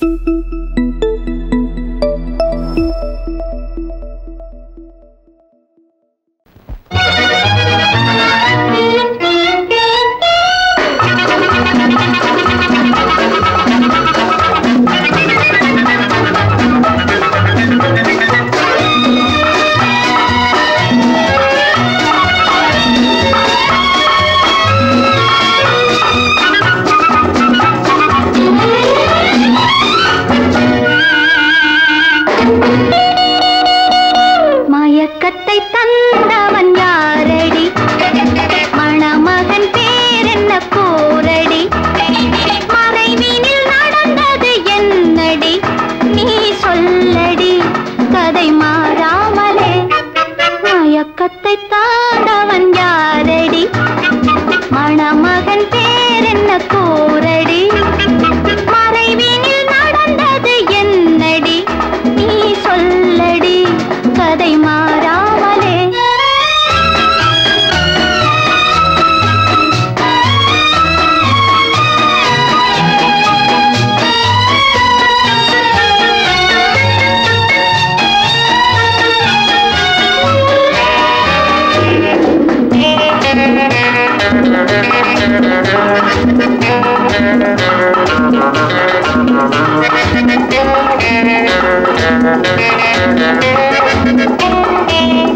மயக்கத்தை கதை மாறாமலே. மயக்கத்தை Thank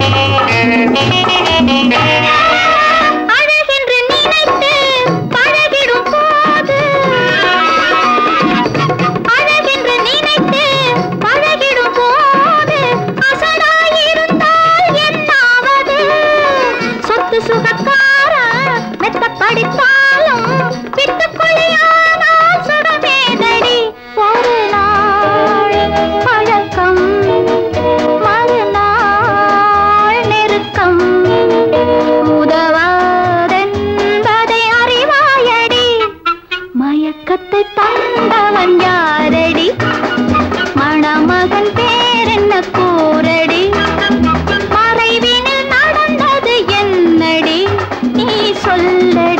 you. சொல்லடி